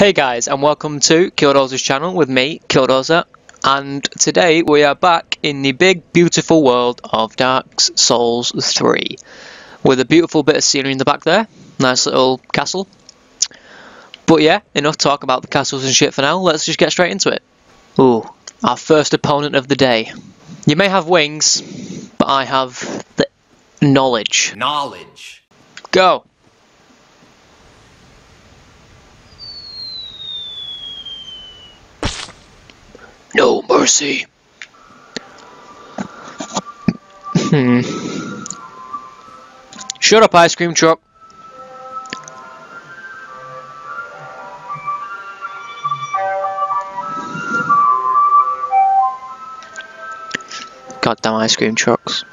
Hey guys, and welcome to Killdozer's channel with me, Killdozer, and today we are back in the big, beautiful world of Dark Souls 3, with a beautiful bit of scenery in the back there, nice little castle. But yeah, enough talk about the castles and shit for now, let's just get straight into it. Ooh, our first opponent of the day. You may have wings, but I have the knowledge. Knowledge. Go! No mercy. Hmm. Shut up, ice cream truck. Goddamn ice cream trucks.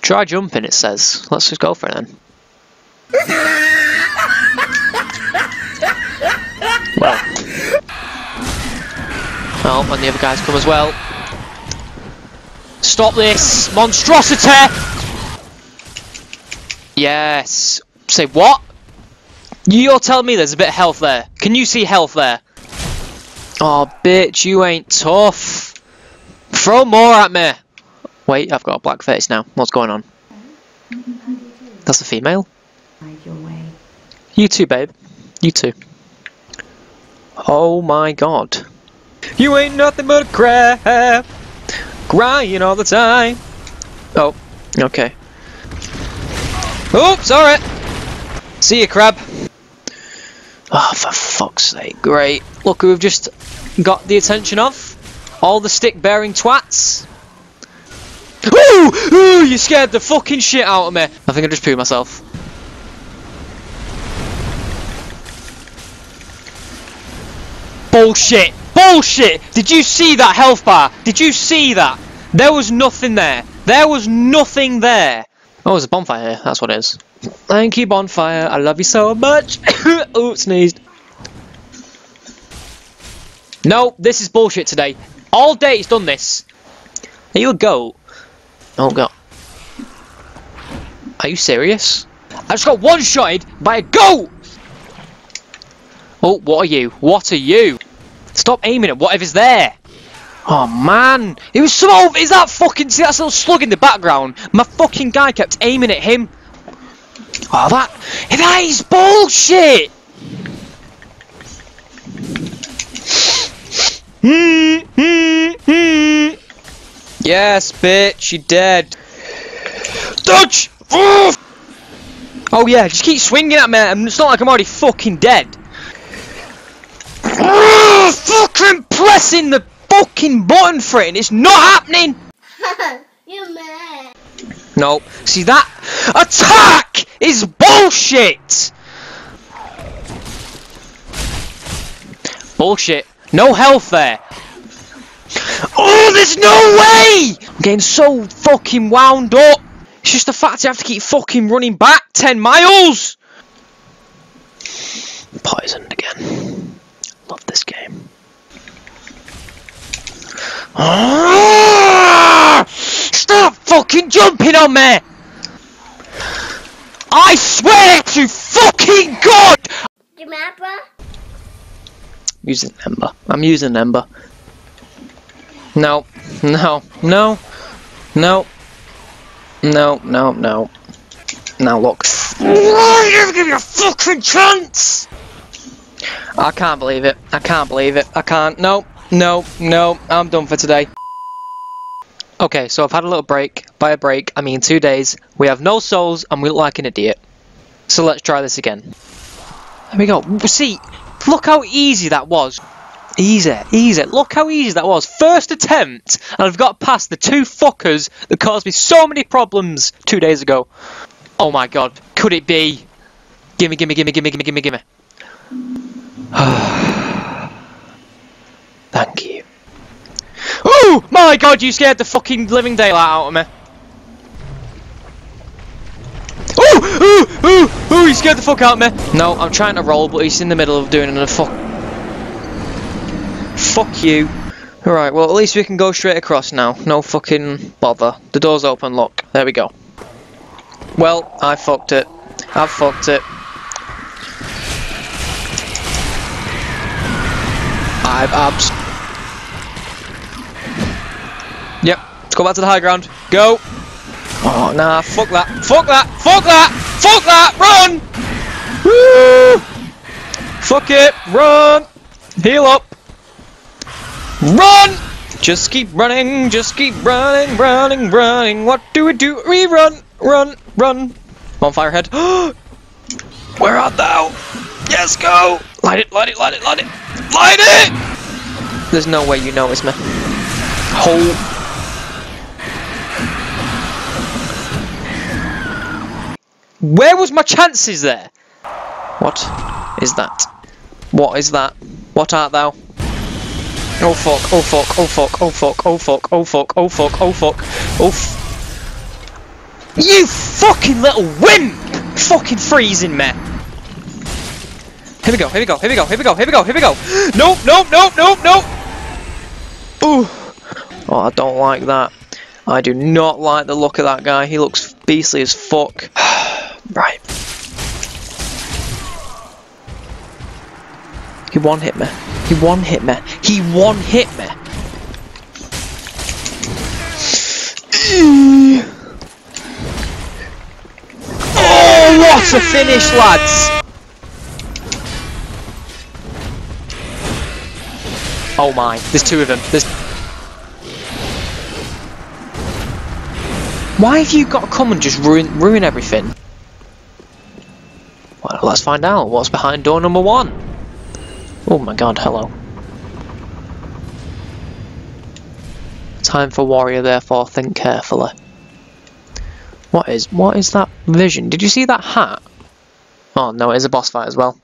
Try jumping, it says. Let's just go for it then. And the other guys come as well. Stop this monstrosity! Yes. Say what? You're telling me there's a bit of health there. Can you see health there? Oh, bitch, you ain't tough. Throw more at me. Wait, I've got a black face now. What's going on? That's a female. You too, babe. You too. Oh my god. You ain't nothing but a crab. Crying all the time. Oh, okay. Oops, alright. See you, crab. Oh, for fuck's sake. Great. Look who we've just got the attention of. All the stick-bearing twats. Ooh! Ooh! You scared the fucking shit out of me. I think I just pooed myself. Bullshit! Bullshit! Did you see that health bar? Did you see that? There was nothing there. There was nothing there. Oh, there's a bonfire here. That's what it is. Thank you, bonfire. I love you so much. oh, sneezed. No, this is bullshit today. All day it's done this. Are you a goat? Oh god. Are you serious? I just got one-shotted by a goat! Oh, what are you? What are you? Stop aiming at whatever's there. Oh man, it was so. Is that fucking? See that little slug in the background? My fucking guy kept aiming at him. Oh, that that is bullshit. Yes, bitch, you dead. Dodge! Oh yeah, just keep swinging at me. and It's not like I'm already fucking dead. Oh, fucking pressing the fucking button for it and it's not happening! You're mad? Nope. See that? Attack is bullshit! Bullshit. No health there. Oh, there's no way! I'm getting so fucking wound up. It's just the fact I have to keep fucking running back 10 miles! Poisoned again. Love this game. Ah! Ah! Stop fucking jumping on me! I swear to fucking God! You mad, bro? Using Ember. I'm using Ember. No, no, no, no, no, no, no. Now look. Why You give me a fucking chance! I can't believe it. I can't believe it. I can't. No, no, no. I'm done for today. Okay, so I've had a little break. By a break, I mean two days. We have no souls and we look like an idiot. So let's try this again. There we go. See, look how easy that was. Easy, easy. Look how easy that was. First attempt, and I've got past the two fuckers that caused me so many problems two days ago. Oh my god, could it be? Gimme, gimme, gimme, gimme, gimme, gimme, gimme. Thank you. Oh my god, you scared the fucking living daylight out of me. Oh, oh, oh, oh, you scared the fuck out of me. No, I'm trying to roll, but he's in the middle of doing another fuck. Fuck you. Alright, well at least we can go straight across now. No fucking bother. The door's open, look. There we go. Well, I fucked it. I fucked it. I've abs. Go back to the high ground. Go! Oh, nah, fuck that. Fuck that! Fuck that! Fuck that! Run! Woo! Fuck it! Run! Heal up! Run! Just keep running, just keep running, running, running. What do we do? We run, run, run. Bonfire head. Where art thou? Yes, go! Light it, light it, light it, light it! Light it! There's no way you notice me. Hold. Where was my chances there? What is that? What is that? What art thou? Oh fuck, oh fuck, oh fuck, oh fuck, oh fuck, oh fuck, oh fuck, oh fuck, oh f- You fucking little wimp! Fucking freezing me! Here we go, here we go, here we go, here we go, here we go, here we go! Nope, nope, nope, nope, nope! Ooh! Oh, I don't like that. I do not like the look of that guy, he looks beastly as fuck. right. He one hit me. He one hit me. He one hit me. Oh, what a finish, lads! Oh my, there's two of them. There's. Why have you got to come and just ruin ruin everything? Let's find out what's behind door number one. Oh my god, hello. Time for warrior, therefore think carefully. What is what is that vision? Did you see that hat? Oh no, it is a boss fight as well.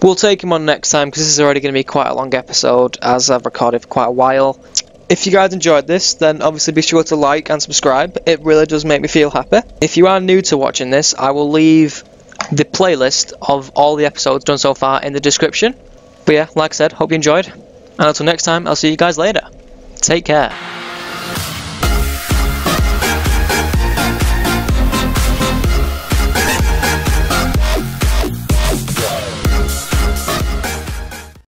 We'll take him on next time because this is already going to be quite a long episode as I've recorded for quite a while. If you guys enjoyed this, then obviously be sure to like and subscribe. It really does make me feel happy. If you are new to watching this, I will leave the playlist of all the episodes done so far in the description. But yeah, like I said, hope you enjoyed. And until next time, I'll see you guys later. Take care.